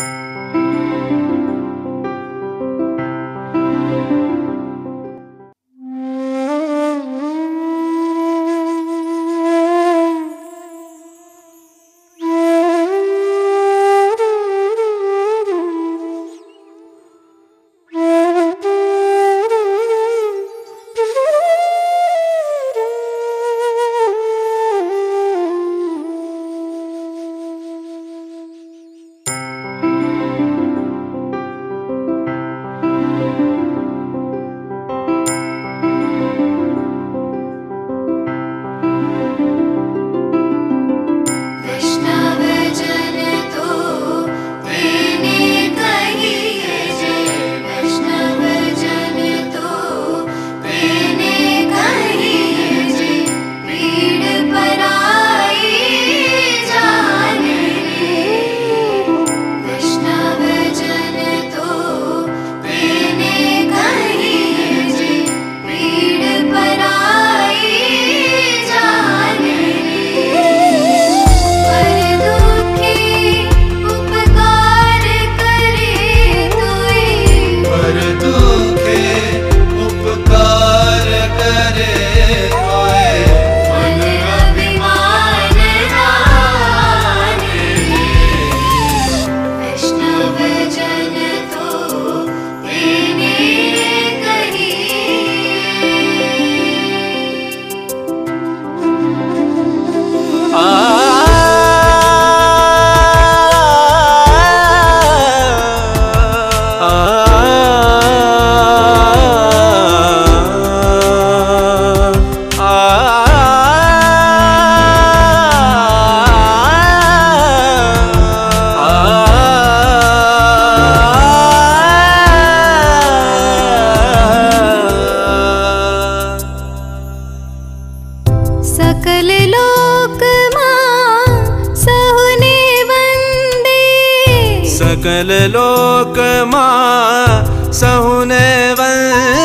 Música सकल लोकमा सहुने सुव